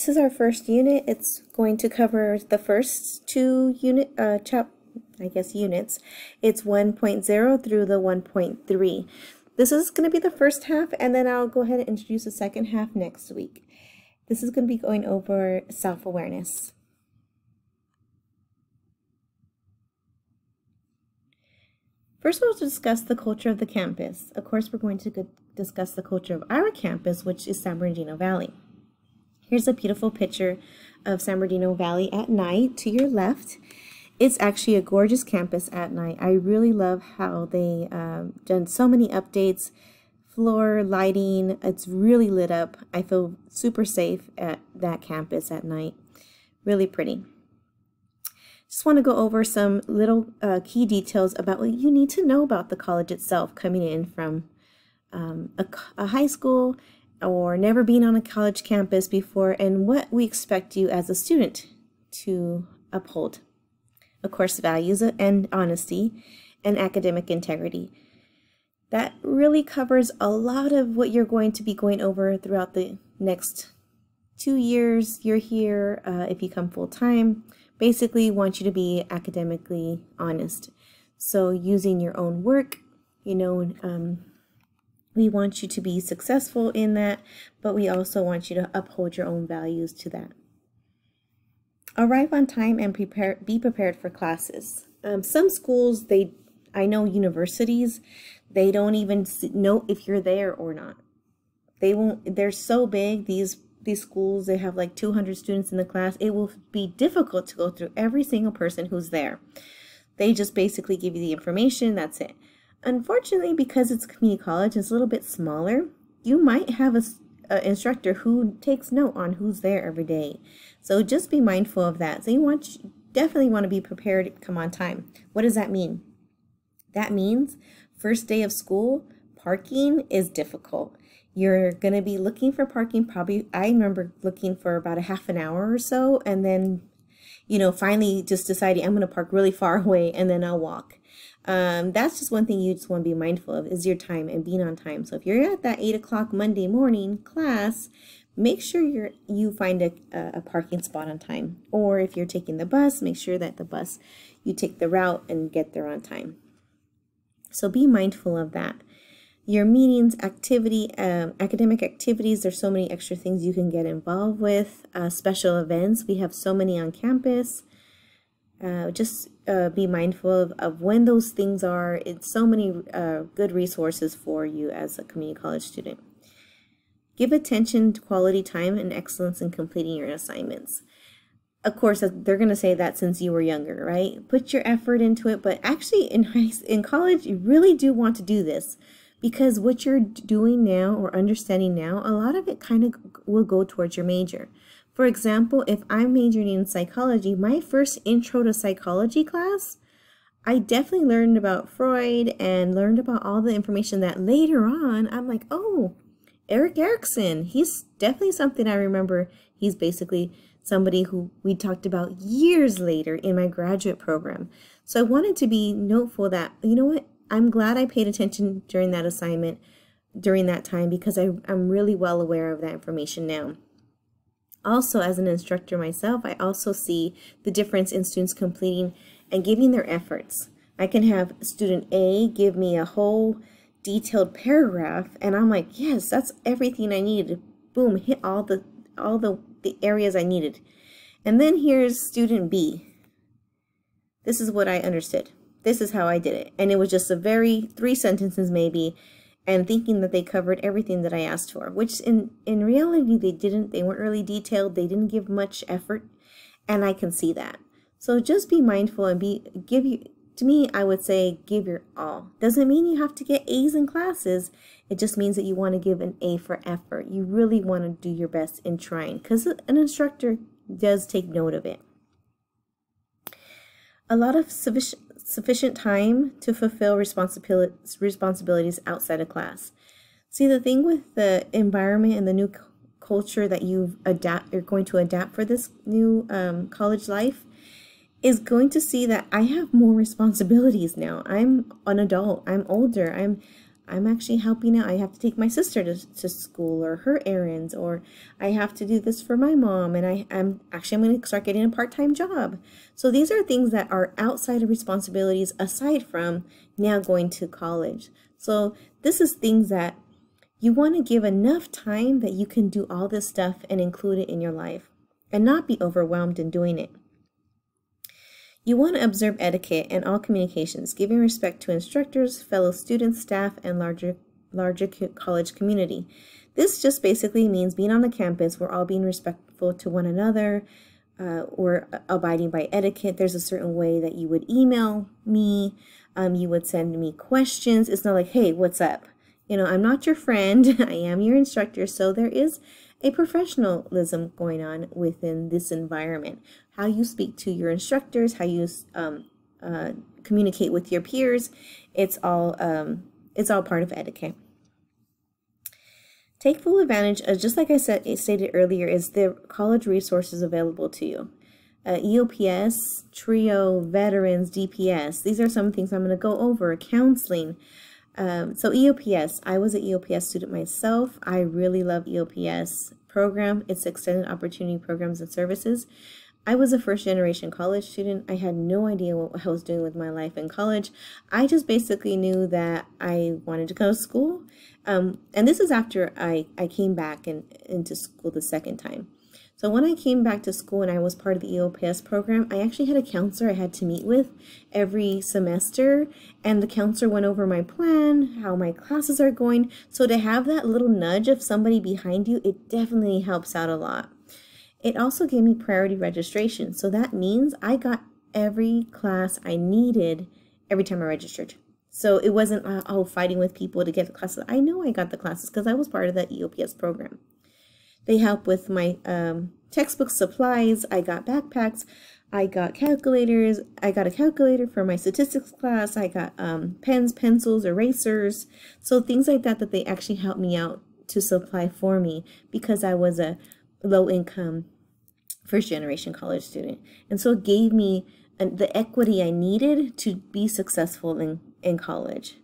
This is our first unit. It's going to cover the first two unit, uh, chap, I guess units. It's 1.0 through the 1.3. This is going to be the first half, and then I'll go ahead and introduce the second half next week. This is going to be going over self-awareness. First, we'll discuss the culture of the campus. Of course, we're going to discuss the culture of our campus, which is San Bernardino Valley. Here's a beautiful picture of San Bernardino Valley at night to your left. It's actually a gorgeous campus at night. I really love how they um, done so many updates, floor lighting. It's really lit up. I feel super safe at that campus at night. Really pretty. Just want to go over some little uh, key details about what you need to know about the college itself coming in from um, a, a high school or never been on a college campus before and what we expect you as a student to uphold. Of course, values and honesty and academic integrity. That really covers a lot of what you're going to be going over throughout the next two years you're here uh, if you come full time. Basically, want you to be academically honest. So using your own work, you know, um, we want you to be successful in that, but we also want you to uphold your own values to that. Arrive on time and prepare. be prepared for classes. Um, some schools, they, I know universities, they don't even know if you're there or not. They won't, they're so big, these these schools, they have like 200 students in the class. It will be difficult to go through every single person who's there. They just basically give you the information, that's it. Unfortunately, because it's community college, it's a little bit smaller, you might have a, a, instructor who takes note on who's there every day. So just be mindful of that. So you want definitely want to be prepared to come on time. What does that mean? That means first day of school, parking is difficult. You're going to be looking for parking probably, I remember looking for about a half an hour or so and then, you know, finally just deciding I'm going to park really far away and then I'll walk. Um, that's just one thing you just want to be mindful of is your time and being on time. So if you're at that 8 o'clock Monday morning class, make sure you're you find a, a parking spot on time. Or if you're taking the bus, make sure that the bus, you take the route and get there on time. So be mindful of that. Your meetings, activity, um, academic activities, there's so many extra things you can get involved with. Uh, special events, we have so many on campus. Uh, just uh, be mindful of, of when those things are. It's so many uh, good resources for you as a community college student. Give attention to quality time and excellence in completing your assignments. Of course, they're going to say that since you were younger, right? Put your effort into it, but actually in high, in college, you really do want to do this because what you're doing now or understanding now, a lot of it kind of will go towards your major. For example, if I'm majoring in psychology, my first intro to psychology class, I definitely learned about Freud and learned about all the information that later on I'm like, oh, Erik Erikson, he's definitely something I remember. He's basically somebody who we talked about years later in my graduate program. So I wanted to be noteful that, you know what, I'm glad I paid attention during that assignment during that time because I, I'm really well aware of that information now. Also, as an instructor myself, I also see the difference in students completing and giving their efforts. I can have student A give me a whole detailed paragraph and I'm like, yes, that's everything I needed. Boom, hit all the all the, the areas I needed. And then here's student B. This is what I understood. This is how I did it. And it was just a very three sentences maybe and thinking that they covered everything that I asked for, which in, in reality they didn't. They weren't really detailed. They didn't give much effort, and I can see that. So just be mindful and be give you to me, I would say give your all. Doesn't mean you have to get A's in classes. It just means that you want to give an A for effort. You really want to do your best in trying because an instructor does take note of it. A lot of sufficient time to fulfill responsibilities responsibilities outside of class. See, the thing with the environment and the new culture that you've adapt, you're going to adapt for this new um, college life is going to see that I have more responsibilities now. I'm an adult. I'm older. I'm I'm actually helping out. I have to take my sister to, to school or her errands, or I have to do this for my mom. And I, I'm actually, I'm going to start getting a part-time job. So these are things that are outside of responsibilities aside from now going to college. So this is things that you want to give enough time that you can do all this stuff and include it in your life and not be overwhelmed in doing it. You want to observe etiquette in all communications, giving respect to instructors, fellow students, staff, and larger, larger college community. This just basically means being on the campus, we're all being respectful to one another, uh, or abiding by etiquette. There's a certain way that you would email me, um, you would send me questions. It's not like, hey, what's up? You know, I'm not your friend, I am your instructor. So there is a professionalism going on within this environment. How you speak to your instructors, how you um, uh, communicate with your peers, it's all um, it's all part of etiquette. Take full advantage of, just like I said stated earlier, is the college resources available to you. Uh, EOPS, TRIO, Veterans, DPS. These are some things I'm going to go over. Counseling, um, so EOPS, I was an EOPS student myself. I really love EOPS program. It's Extended Opportunity Programs and Services. I was a first generation college student. I had no idea what I was doing with my life in college. I just basically knew that I wanted to go to school. Um, and this is after I, I came back and into school the second time. So when I came back to school and I was part of the EOPS program, I actually had a counselor I had to meet with every semester. And the counselor went over my plan, how my classes are going. So to have that little nudge of somebody behind you, it definitely helps out a lot. It also gave me priority registration. So that means I got every class I needed every time I registered. So it wasn't, uh, oh, fighting with people to get the classes. I know I got the classes because I was part of that EOPS program. They help with my um, textbook supplies. I got backpacks. I got calculators. I got a calculator for my statistics class. I got um, pens, pencils, erasers. So things like that that they actually helped me out to supply for me because I was a low income first generation college student. And so it gave me the equity I needed to be successful in, in college.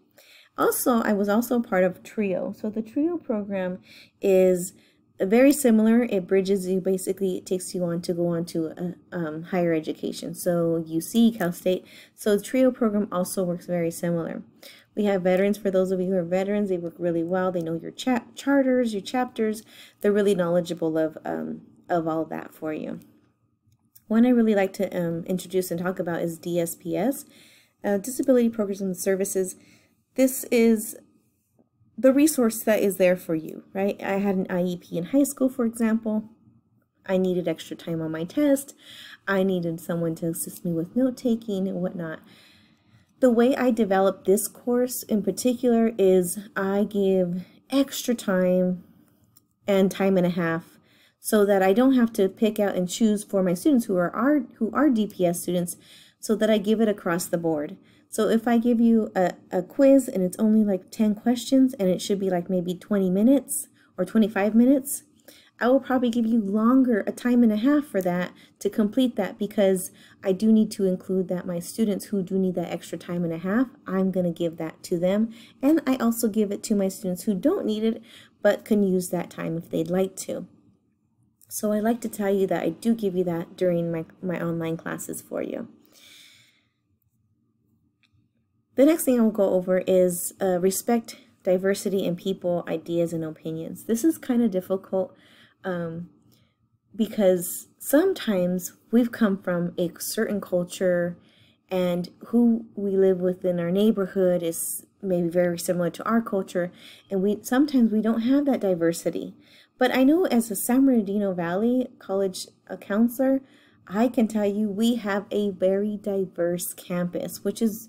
Also, I was also part of TRIO. So the TRIO program is very similar. It bridges you, basically, it takes you on to go on to a, um, higher education. So UC, Cal State. So the TRIO program also works very similar. We have veterans. For those of you who are veterans, they work really well. They know your cha charters, your chapters. They're really knowledgeable of, um, of all of that for you. One I really like to um, introduce and talk about is DSPS, uh, Disability Programs and Services. This is the resource that is there for you, right? I had an IEP in high school, for example. I needed extra time on my test. I needed someone to assist me with note taking and whatnot. The way I developed this course in particular is I give extra time and time and a half so that I don't have to pick out and choose for my students who are, are who are DPS students so that I give it across the board. So if I give you a, a quiz and it's only like 10 questions and it should be like maybe 20 minutes or 25 minutes, I will probably give you longer, a time and a half for that to complete that because I do need to include that my students who do need that extra time and a half, I'm going to give that to them. And I also give it to my students who don't need it but can use that time if they'd like to. So I like to tell you that I do give you that during my, my online classes for you. The next thing I'll go over is uh, respect diversity in people, ideas, and opinions. This is kind of difficult um, because sometimes we've come from a certain culture and who we live with in our neighborhood is maybe very similar to our culture and we sometimes we don't have that diversity but i know as a san bernardino valley college uh, counselor i can tell you we have a very diverse campus which is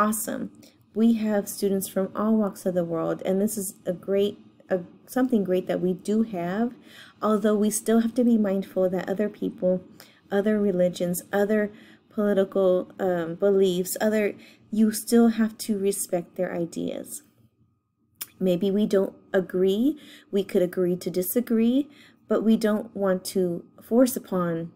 awesome. We have students from all walks of the world, and this is a great, a, something great that we do have, although we still have to be mindful that other people, other religions, other political um, beliefs, other, you still have to respect their ideas. Maybe we don't agree, we could agree to disagree, but we don't want to force upon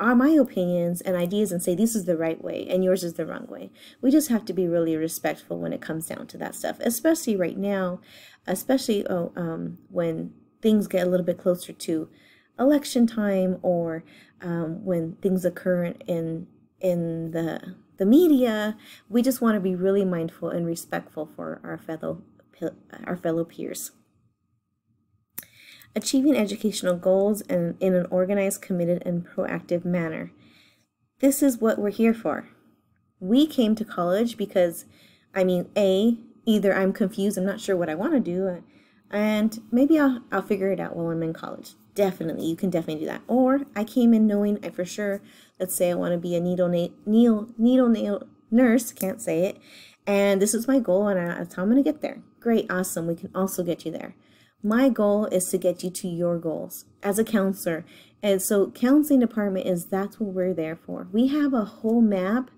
are my opinions and ideas and say this is the right way and yours is the wrong way. We just have to be really respectful when it comes down to that stuff, especially right now, especially oh, um, when things get a little bit closer to election time or um, when things occur in in the the media. We just want to be really mindful and respectful for our fellow our fellow peers. Achieving educational goals and in an organized, committed, and proactive manner. This is what we're here for. We came to college because, I mean, A, either I'm confused, I'm not sure what I want to do, uh, and maybe I'll, I'll figure it out while I'm in college. Definitely, you can definitely do that. Or I came in knowing I for sure, let's say I want to be a needle nail, needle, needle nail nurse, can't say it, and this is my goal, and that's how I'm going to get there. Great, awesome. We can also get you there. My goal is to get you to your goals as a counselor. And so counseling department is that's what we're there for. We have a whole map,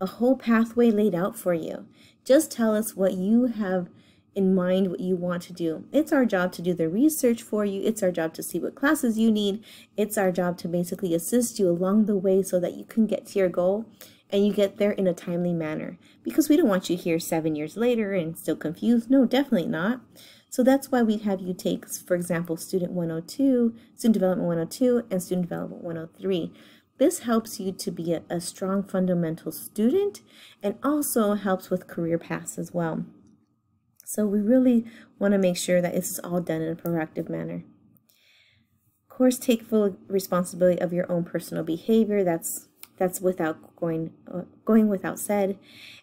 a whole pathway laid out for you. Just tell us what you have in mind what you want to do. It's our job to do the research for you. It's our job to see what classes you need. It's our job to basically assist you along the way so that you can get to your goal and you get there in a timely manner because we don't want you here seven years later and still confused. No, definitely not. So that's why we have you take, for example, Student 102, Student Development 102, and Student Development 103. This helps you to be a, a strong fundamental student and also helps with career paths as well. So we really want to make sure that this is all done in a proactive manner. Of course, take full responsibility of your own personal behavior. That's that's without going uh, going without said.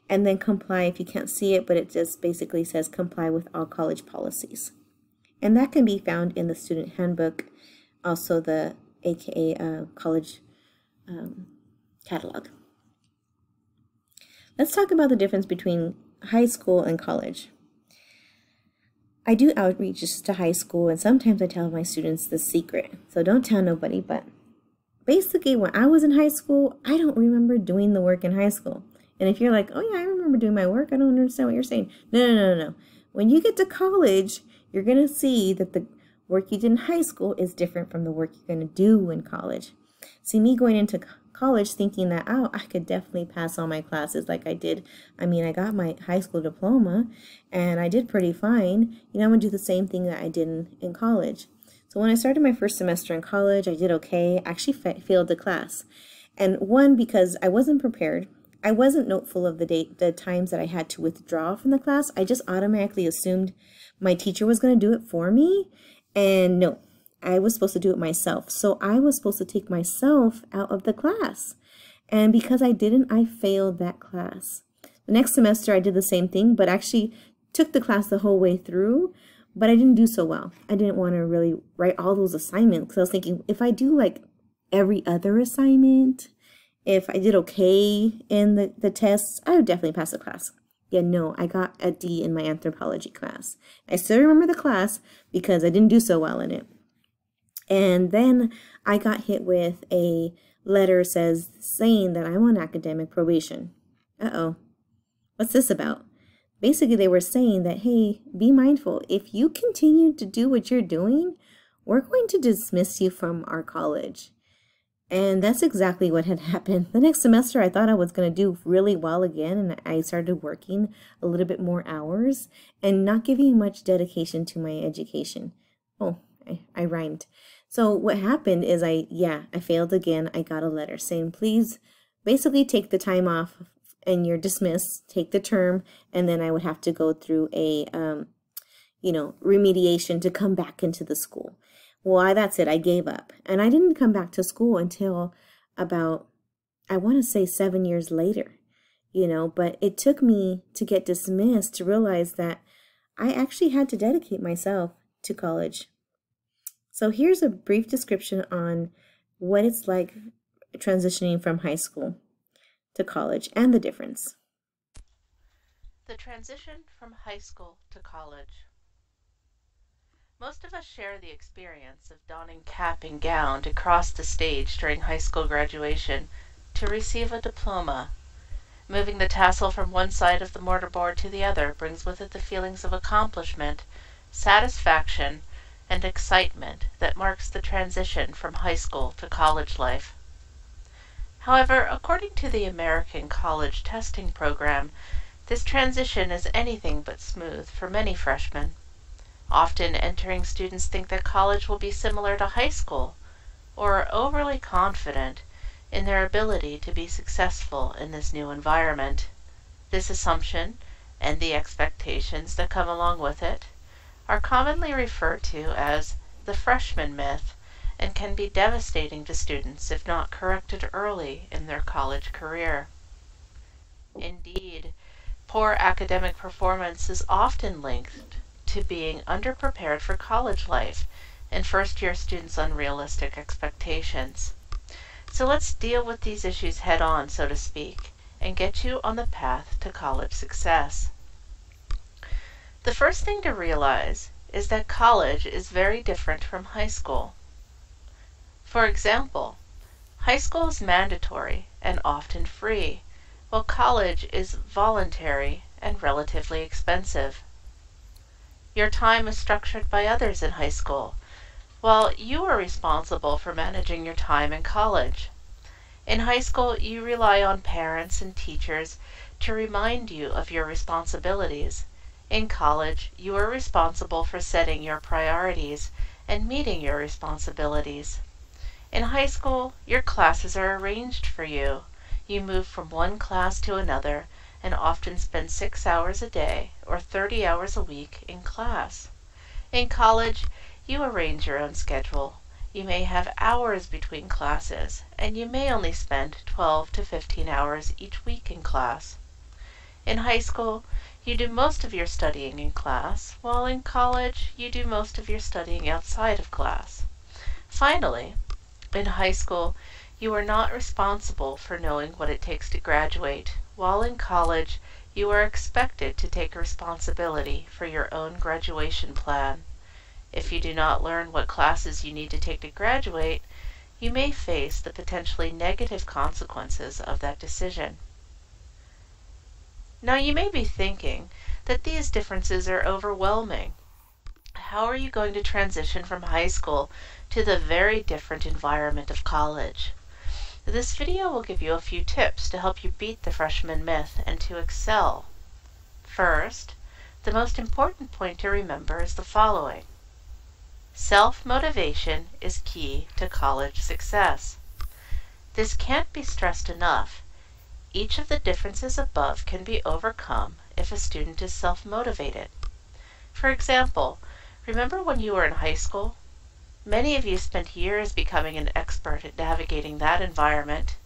And then comply if you can't see it but it just basically says comply with all college policies. And that can be found in the student handbook also the aka uh, college um, catalog. Let's talk about the difference between high school and college. I do outreaches to high school and sometimes I tell my students the secret so don't tell nobody but basically when I was in high school, I don't remember doing the work in high school. And if you're like, oh yeah, I remember doing my work, I don't understand what you're saying. No, no, no, no. When you get to college, you're going to see that the work you did in high school is different from the work you're going to do in college. See, me going into college thinking that, oh, I could definitely pass all my classes like I did. I mean, I got my high school diploma and I did pretty fine. You know, I'm going to do the same thing that I did in, in college. So when I started my first semester in college, I did okay. I actually failed the class. And one, because I wasn't prepared. I wasn't noteful of the date, the times that I had to withdraw from the class. I just automatically assumed my teacher was going to do it for me. And no, I was supposed to do it myself. So I was supposed to take myself out of the class. And because I didn't, I failed that class. The next semester, I did the same thing, but actually took the class the whole way through but I didn't do so well. I didn't want to really write all those assignments because I was thinking if I do like every other assignment, if I did okay in the, the tests, I would definitely pass the class. Yeah, no, I got a D in my anthropology class. I still remember the class because I didn't do so well in it. And then I got hit with a letter says saying that I'm on academic probation. Uh-oh. What's this about? Basically they were saying that, hey, be mindful. If you continue to do what you're doing, we're going to dismiss you from our college. And that's exactly what had happened. The next semester, I thought I was going to do really well again, and I started working a little bit more hours and not giving much dedication to my education. Oh, I, I rhymed. So what happened is I, yeah, I failed again. I got a letter saying, please basically take the time off and you're dismissed, take the term, and then I would have to go through a, um, you know, remediation to come back into the school. Well, that's it. I gave up. And I didn't come back to school until about, I want to say seven years later, you know, but it took me to get dismissed to realize that I actually had to dedicate myself to college. So here's a brief description on what it's like transitioning from high school to college and the difference. The transition from high school to college. Most of us share the experience of donning cap and gown to cross the stage during high school graduation to receive a diploma. Moving the tassel from one side of the mortarboard to the other brings with it the feelings of accomplishment, satisfaction, and excitement that marks the transition from high school to college life. However, according to the American College Testing Program, this transition is anything but smooth for many freshmen. Often entering students think that college will be similar to high school, or are overly confident in their ability to be successful in this new environment. This assumption, and the expectations that come along with it, are commonly referred to as the freshman myth and can be devastating to students if not corrected early in their college career. Indeed, poor academic performance is often linked to being underprepared for college life and first year students' unrealistic expectations. So let's deal with these issues head on, so to speak, and get you on the path to college success. The first thing to realize is that college is very different from high school. For example, high school is mandatory and often free, while college is voluntary and relatively expensive. Your time is structured by others in high school, while you are responsible for managing your time in college. In high school, you rely on parents and teachers to remind you of your responsibilities. In college, you are responsible for setting your priorities and meeting your responsibilities. In high school, your classes are arranged for you. You move from one class to another and often spend six hours a day or 30 hours a week in class. In college, you arrange your own schedule. You may have hours between classes, and you may only spend 12 to 15 hours each week in class. In high school, you do most of your studying in class, while in college, you do most of your studying outside of class. Finally, in high school, you are not responsible for knowing what it takes to graduate while in college you are expected to take responsibility for your own graduation plan. If you do not learn what classes you need to take to graduate, you may face the potentially negative consequences of that decision. Now you may be thinking that these differences are overwhelming. How are you going to transition from high school to the very different environment of college? This video will give you a few tips to help you beat the freshman myth and to excel. First, the most important point to remember is the following. Self-motivation is key to college success. This can't be stressed enough. Each of the differences above can be overcome if a student is self-motivated. For example, remember when you were in high school Many of you spent years becoming an expert at navigating that environment.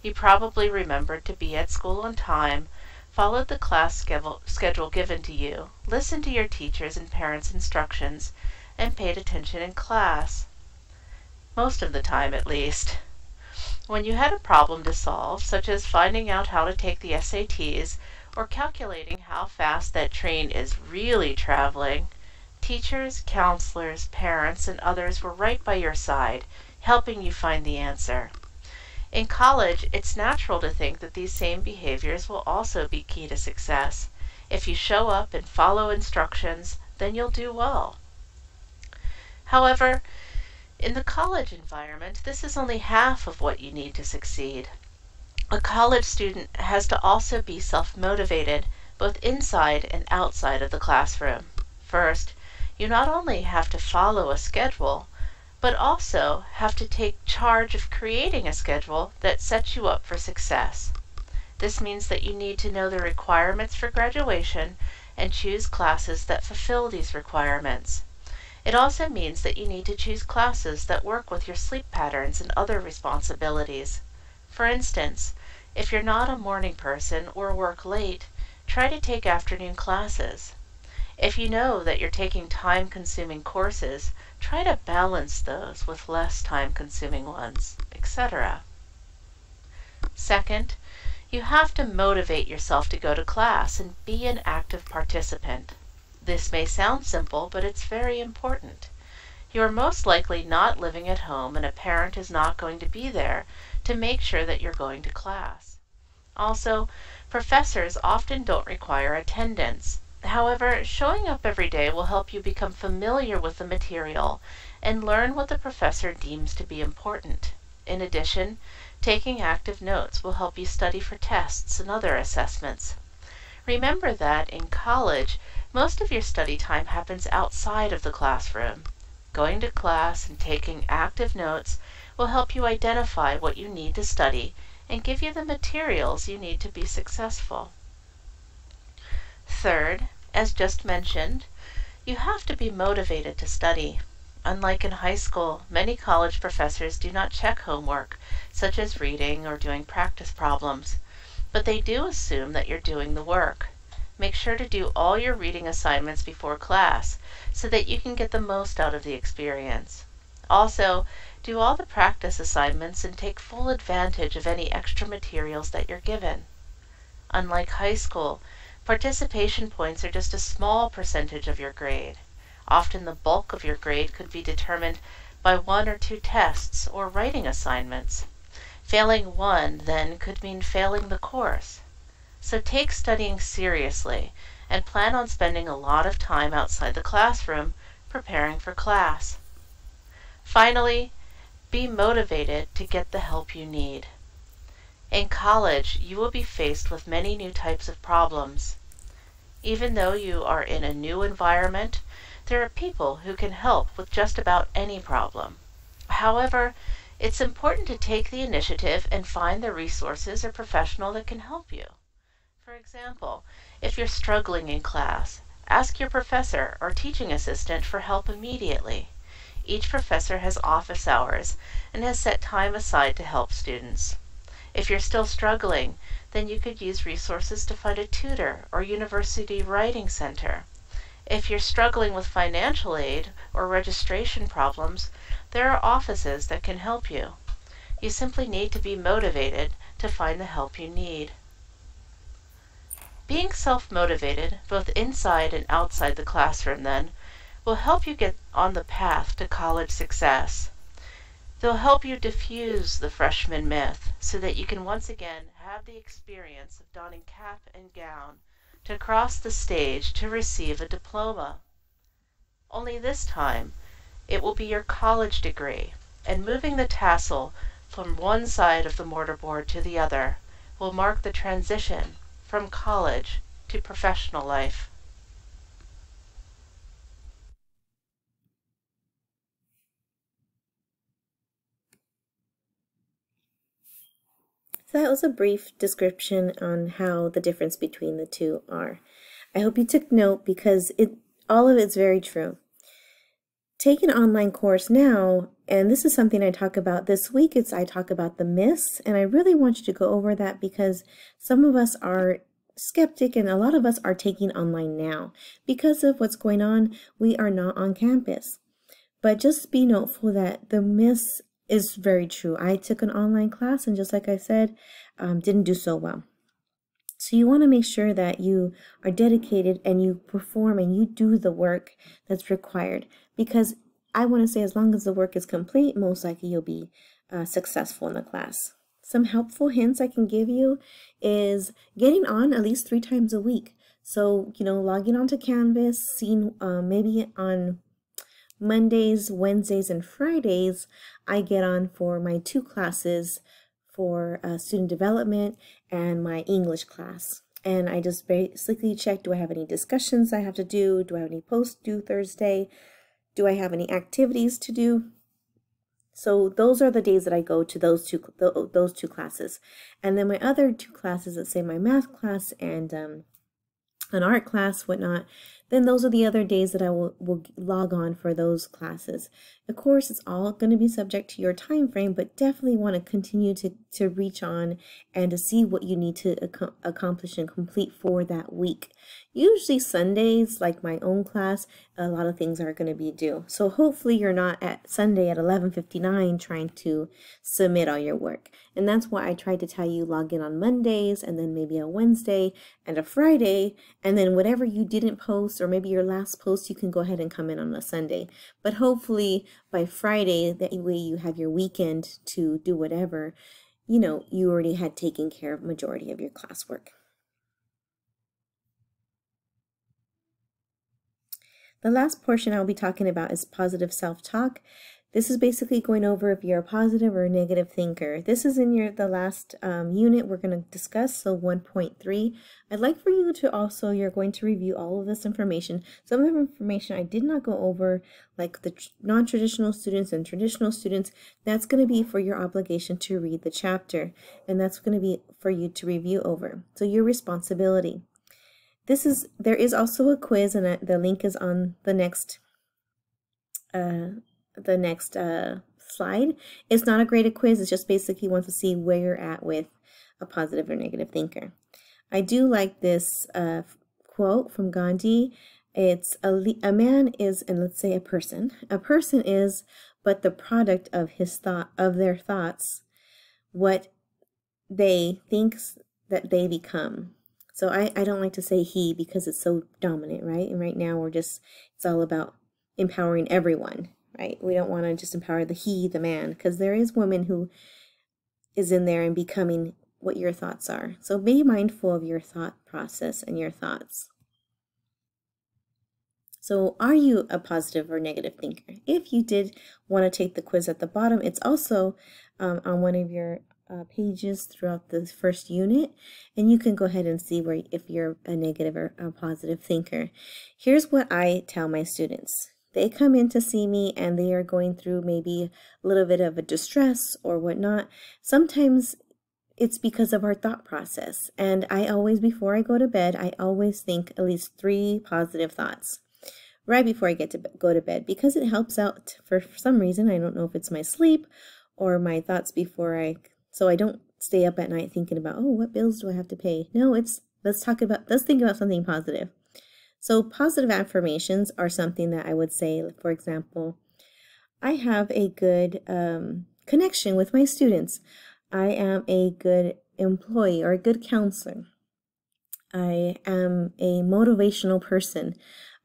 You probably remembered to be at school on time, followed the class schedule given to you, listened to your teachers' and parents' instructions, and paid attention in class. Most of the time, at least. When you had a problem to solve, such as finding out how to take the SATs or calculating how fast that train is really traveling, Teachers, counselors, parents, and others were right by your side, helping you find the answer. In college, it's natural to think that these same behaviors will also be key to success. If you show up and follow instructions, then you'll do well. However, in the college environment, this is only half of what you need to succeed. A college student has to also be self-motivated, both inside and outside of the classroom. First, you not only have to follow a schedule, but also have to take charge of creating a schedule that sets you up for success. This means that you need to know the requirements for graduation and choose classes that fulfill these requirements. It also means that you need to choose classes that work with your sleep patterns and other responsibilities. For instance, if you're not a morning person or work late, try to take afternoon classes. If you know that you're taking time-consuming courses, try to balance those with less time-consuming ones, etc. Second, you have to motivate yourself to go to class and be an active participant. This may sound simple, but it's very important. You are most likely not living at home and a parent is not going to be there to make sure that you're going to class. Also, professors often don't require attendance. However, showing up every day will help you become familiar with the material and learn what the professor deems to be important. In addition, taking active notes will help you study for tests and other assessments. Remember that in college, most of your study time happens outside of the classroom. Going to class and taking active notes will help you identify what you need to study and give you the materials you need to be successful. Third, as just mentioned, you have to be motivated to study. Unlike in high school, many college professors do not check homework, such as reading or doing practice problems, but they do assume that you're doing the work. Make sure to do all your reading assignments before class so that you can get the most out of the experience. Also, do all the practice assignments and take full advantage of any extra materials that you're given. Unlike high school, participation points are just a small percentage of your grade. Often the bulk of your grade could be determined by one or two tests or writing assignments. Failing one, then, could mean failing the course. So take studying seriously and plan on spending a lot of time outside the classroom preparing for class. Finally, be motivated to get the help you need. In college, you will be faced with many new types of problems. Even though you are in a new environment, there are people who can help with just about any problem. However, it's important to take the initiative and find the resources or professional that can help you. For example, if you're struggling in class, ask your professor or teaching assistant for help immediately. Each professor has office hours and has set time aside to help students. If you're still struggling, then you could use resources to find a tutor or university writing center. If you're struggling with financial aid or registration problems, there are offices that can help you. You simply need to be motivated to find the help you need. Being self-motivated, both inside and outside the classroom, then, will help you get on the path to college success. They'll help you diffuse the freshman myth so that you can once again have the experience of donning cap and gown to cross the stage to receive a diploma. Only this time, it will be your college degree, and moving the tassel from one side of the mortarboard to the other will mark the transition from college to professional life. So that was a brief description on how the difference between the two are. I hope you took note because it all of it's very true. Take an online course now, and this is something I talk about this week. It's I talk about the myths, and I really want you to go over that because some of us are skeptic and a lot of us are taking online now. Because of what's going on, we are not on campus. But just be noteful that the myths is very true. I took an online class and just like I said, um, didn't do so well. So you want to make sure that you are dedicated and you perform and you do the work that's required because I want to say as long as the work is complete, most likely you'll be uh, successful in the class. Some helpful hints I can give you is getting on at least three times a week. So, you know, logging onto Canvas, seeing uh, maybe on Mondays, Wednesdays, and Fridays, I get on for my two classes for uh, student development and my English class. And I just basically check, do I have any discussions I have to do? Do I have any posts due Thursday? Do I have any activities to do? So those are the days that I go to those two those two classes. And then my other two classes, let's say my math class and um, an art class, whatnot, then those are the other days that I will, will log on for those classes. Of course, it's all going to be subject to your time frame, but definitely want to continue to, to reach on and to see what you need to ac accomplish and complete for that week. Usually Sundays, like my own class, a lot of things are going to be due. So hopefully you're not at Sunday at 11.59 trying to submit all your work. And that's why I tried to tell you log in on Mondays and then maybe a Wednesday and a Friday. And then whatever you didn't post or maybe your last post, you can go ahead and come in on a Sunday. But hopefully by Friday, that way you have your weekend to do whatever, you know, you already had taken care of majority of your classwork. The last portion I'll be talking about is positive self-talk. This is basically going over if you're a positive or a negative thinker. This is in your the last um, unit we're going to discuss, so 1.3. I'd like for you to also, you're going to review all of this information. Some of the information I did not go over, like the non-traditional students and traditional students, that's going to be for your obligation to read the chapter, and that's going to be for you to review over. So your responsibility. This is, there is also a quiz, and the link is on the next uh, the next uh, slide. It's not a graded quiz. It's just basically wants to see where you're at with a positive or negative thinker. I do like this uh, quote from Gandhi. It's a, a man is, and let's say a person, a person is but the product of his thought, of their thoughts, what they thinks that they become. So I, I don't like to say he because it's so dominant, right? And right now we're just, it's all about empowering everyone right? We don't want to just empower the he, the man, because there is woman who is in there and becoming what your thoughts are. So be mindful of your thought process and your thoughts. So are you a positive or negative thinker? If you did want to take the quiz at the bottom, it's also um, on one of your uh, pages throughout the first unit and you can go ahead and see where if you're a negative or a positive thinker. Here's what I tell my students. They come in to see me and they are going through maybe a little bit of a distress or whatnot. Sometimes it's because of our thought process. And I always, before I go to bed, I always think at least three positive thoughts right before I get to go to bed because it helps out for some reason. I don't know if it's my sleep or my thoughts before I, so I don't stay up at night thinking about, oh, what bills do I have to pay? No, it's, let's talk about, let's think about something positive. So positive affirmations are something that I would say, for example, I have a good um, connection with my students. I am a good employee or a good counselor. I am a motivational person.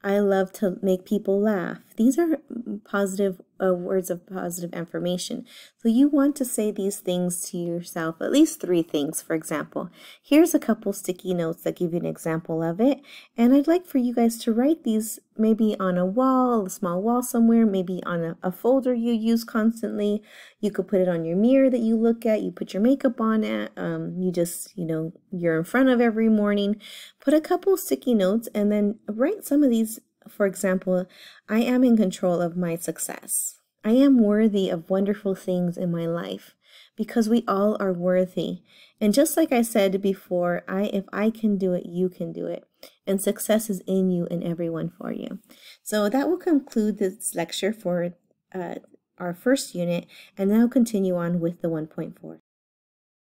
I love to make people laugh. These are positive uh, words of positive affirmation. So you want to say these things to yourself, at least three things, for example. Here's a couple sticky notes that give you an example of it. And I'd like for you guys to write these maybe on a wall, a small wall somewhere, maybe on a, a folder you use constantly. You could put it on your mirror that you look at, you put your makeup on it, um, you just, you know, you're in front of every morning. Put a couple sticky notes and then write some of these for example, I am in control of my success. I am worthy of wonderful things in my life because we all are worthy. And just like I said before, I if I can do it, you can do it. And success is in you and everyone for you. So that will conclude this lecture for uh, our first unit and now continue on with the 1.4.